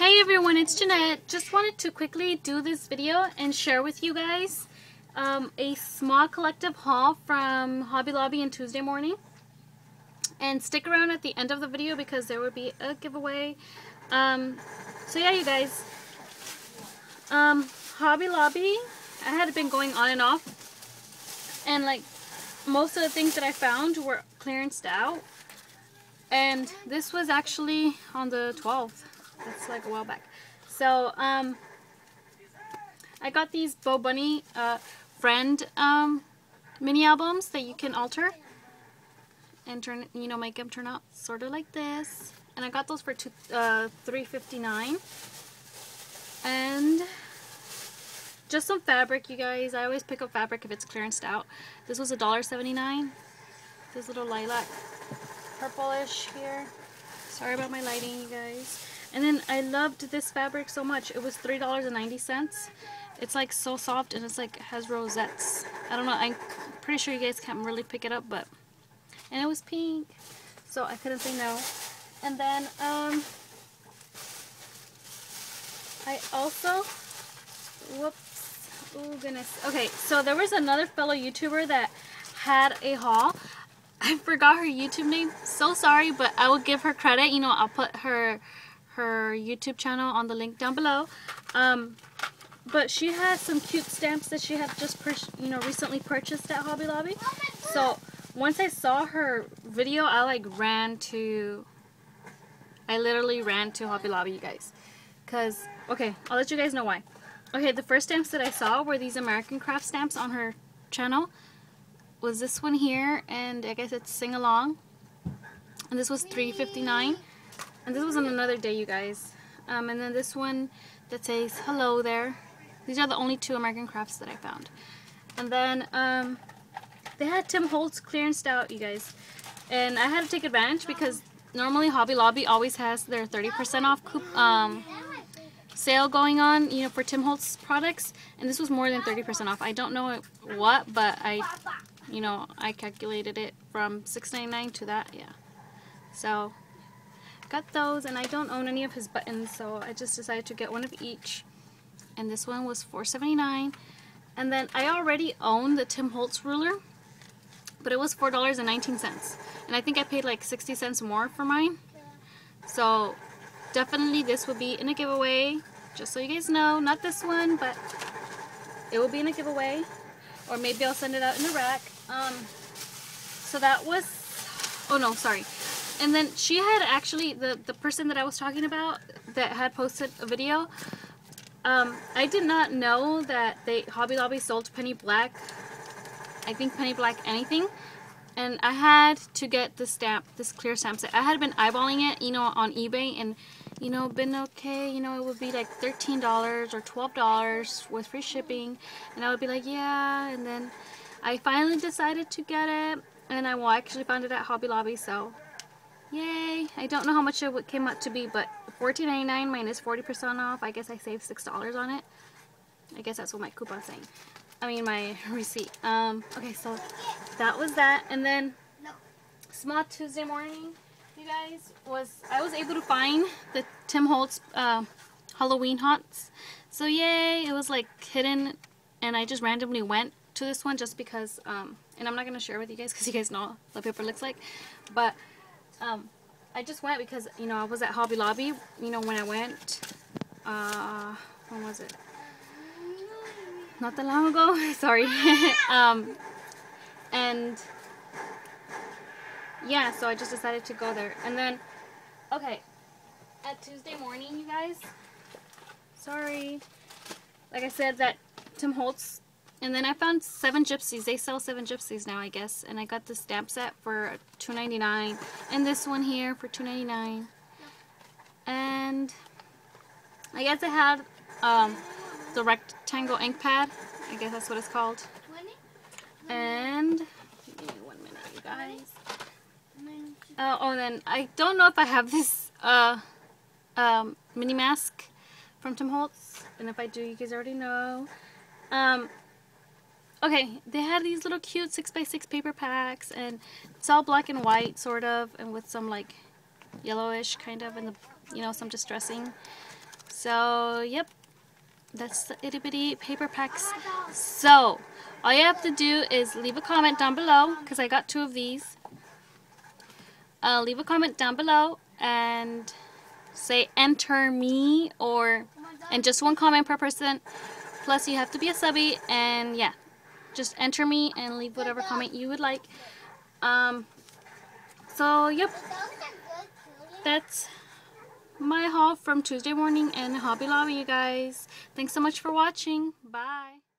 Hey everyone, it's Jeanette. Just wanted to quickly do this video and share with you guys um, a small collective haul from Hobby Lobby and Tuesday morning. And stick around at the end of the video because there will be a giveaway. Um, so yeah, you guys. Um, Hobby Lobby, I had been going on and off. And like, most of the things that I found were clearanced out. And this was actually on the 12th. That's like a while back. So, um, I got these Bo Bunny uh, friend um, mini albums that you can alter and turn, you know, make them turn out sort of like this. And I got those for two, uh, $3.59. And just some fabric, you guys. I always pick up fabric if it's clearanced out. This was $1.79. This little lilac purplish here. Sorry about my lighting, you guys. And then I loved this fabric so much. It was $3.90. It's like so soft and it's like has rosettes. I don't know. I'm pretty sure you guys can't really pick it up, but and it was pink, so I couldn't say no. And then um, I also whoops. Oh goodness. Okay, so there was another fellow YouTuber that had a haul. I forgot her YouTube name. So sorry, but I will give her credit. You know, I'll put her her YouTube channel on the link down below. Um, but she has some cute stamps that she had just you know recently purchased at Hobby Lobby. So once I saw her video, I like ran to. I literally ran to Hobby Lobby, you guys, cause okay, I'll let you guys know why. Okay, the first stamps that I saw were these American Craft stamps on her channel. Was this one here, and I guess it's Sing Along. And this was $3.59. And this was on another day, you guys. Um, and then this one that says hello there. These are the only two American Crafts that I found. And then um, they had Tim Holtz clearance out, you guys. And I had to take advantage because normally Hobby Lobby always has their 30% off um, sale going on, you know, for Tim Holtz products. And this was more than 30% off. I don't know what, but I, you know, I calculated it from $6.99 to that, yeah. So got those and I don't own any of his buttons so I just decided to get one of each. And this one was $4.79 and then I already own the Tim Holtz ruler but it was $4.19 and I think I paid like 60 cents more for mine. So definitely this will be in a giveaway just so you guys know. Not this one but it will be in a giveaway. Or maybe I'll send it out in a rack. Um, so that was oh no sorry and then she had actually, the, the person that I was talking about that had posted a video, um, I did not know that they Hobby Lobby sold Penny Black, I think Penny Black anything. And I had to get the stamp, this clear stamp set. I had been eyeballing it, you know, on eBay and, you know, been okay, you know, it would be like $13 or $12 with free shipping. And I would be like, yeah. And then I finally decided to get it. And I well, actually found it at Hobby Lobby, so Yay! I don't know how much it came out to be, but $14.99 minus 40% off. I guess I saved $6 on it. I guess that's what my coupon's saying. I mean, my receipt. Um, okay, so that was that. And then, Small Tuesday morning, you guys, was I was able to find the Tim Holtz uh, Halloween haunts. So yay! It was like hidden, and I just randomly went to this one just because, um, and I'm not going to share with you guys because you guys know what paper looks like. But um, I just went because, you know, I was at Hobby Lobby, you know, when I went, uh, when was it? Not that long ago, sorry. um, and, yeah, so I just decided to go there. And then, okay, at Tuesday morning, you guys, sorry, like I said, that Tim Holtz and then I found Seven Gypsies. They sell Seven Gypsies now, I guess. And I got the stamp set for $2.99. And this one here for $2.99. And I guess it had um, the rectangle ink pad. I guess that's what it's called. And, give me one minute, you guys. Uh, oh, and then I don't know if I have this uh, um, mini mask from Tim Holtz. And if I do, you guys already know. Um, Okay, they had these little cute 6x6 paper packs, and it's all black and white, sort of, and with some, like, yellowish, kind of, and, the, you know, some distressing. So, yep. That's the itty bitty paper packs. So, all you have to do is leave a comment down below because I got two of these. Uh, leave a comment down below and say enter me or and just one comment per person plus you have to be a subby and yeah just enter me and leave whatever comment you would like. Um so yep. That's my haul from Tuesday morning in Hobby Lobby you guys. Thanks so much for watching. Bye